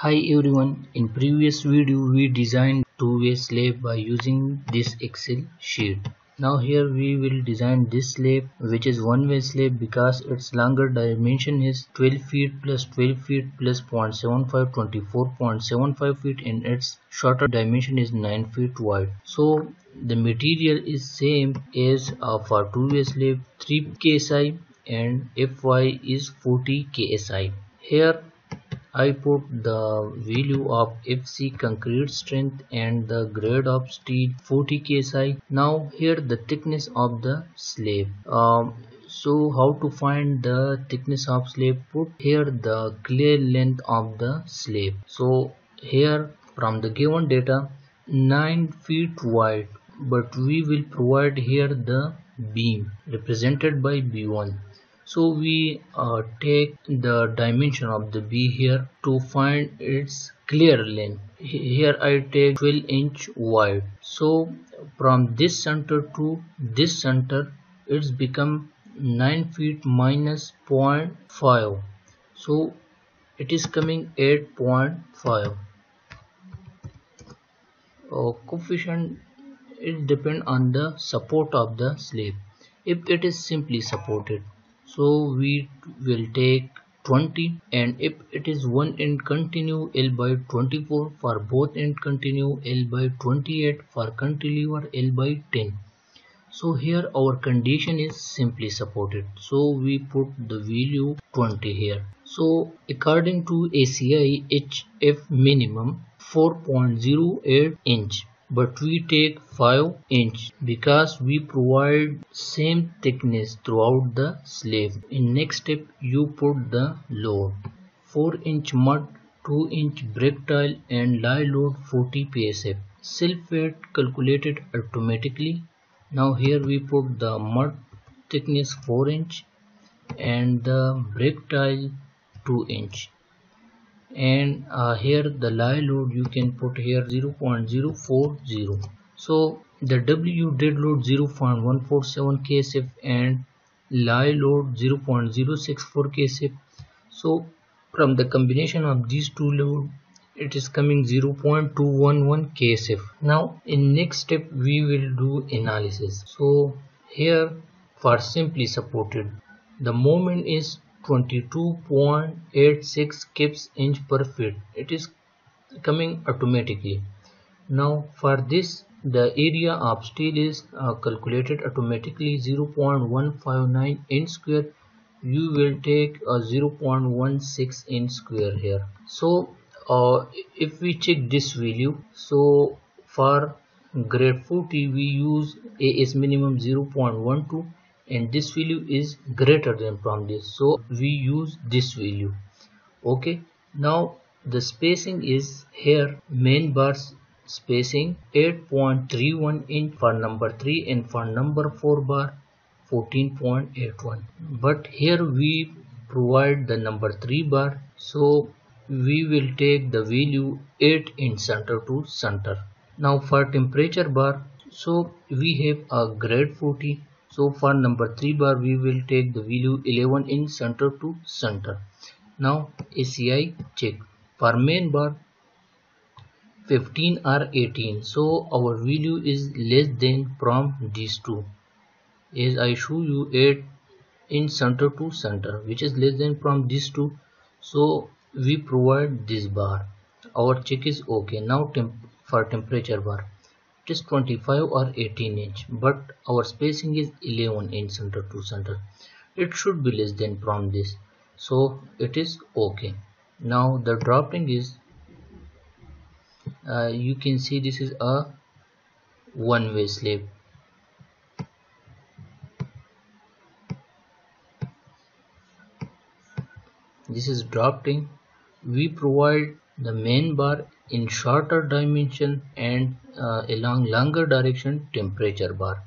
Hi everyone, in previous video we designed two-way slab by using this Excel sheet. Now here we will design this slab which is one-way slab because its longer dimension is 12 feet plus 12 feet plus 0.75 24.75 feet and its shorter dimension is 9 feet wide. So the material is same as uh, for two-way slab 3 ksi and Fy is 40 ksi. Here I put the value of FC concrete strength and the grade of steel 40 ksi. Now here the thickness of the slab. Um, so how to find the thickness of slab? Put here the clear length of the slab. So here from the given data 9 feet wide but we will provide here the beam represented by B1 so we uh, take the dimension of the b here to find its clear length. Here I take 12 inch wide. So from this center to this center it's become 9 feet minus 0.5 so it is coming 8.5 uh, coefficient it depend on the support of the slab if it is simply supported so we will take 20 and if it is one end continue L by 24 for both end continue L by 28 for cantilever L by 10 so here our condition is simply supported. So we put the value 20 here. So according to ACI HF minimum 4.08 inch but we take 5 inch because we provide same thickness throughout the slab. In next step you put the load 4 inch mud 2 inch brick tile and live load 40 psi. Self weight calculated automatically. Now here we put the mud thickness 4 inch and the brick tile 2 inch and uh, here the live load you can put here 0.040 so the W dead load 0.147 ksf and live load 0.064 ksf so from the combination of these two load it is coming 0.211 ksf now in next step we will do analysis. So here for simply supported the moment is 22.86 kips inch per feet. It is coming automatically. Now for this the area of steel is uh, calculated automatically 0.159 inch square. You will take a 0.16 inch square here. So uh, if we check this value so for grade 40 we use AS minimum 0.12 and this value is greater than from this. So we use this value. Okay? Now the spacing is here. Main bars spacing 8.31 inch for number 3 and for number 4 bar 14.81 but here we provide the number 3 bar. So we will take the value 8 in center to center. Now for temperature bar so we have a grade 40 so for number 3 bar we will take the value 11 in center to center. Now ACI check. For main bar 15 or 18 so our value is less than from these two. As I show you 8 in center to center which is less than from these two. So we provide this bar. Our check is okay. Now temp for temperature bar it is 25 or 18 inch but our spacing is 11 inch center to center. It should be less than from this. So it is okay. Now the dropping is uh, you can see this is a one-way slip. This is dropping. We provide the main bar in shorter dimension and uh, along longer direction temperature bar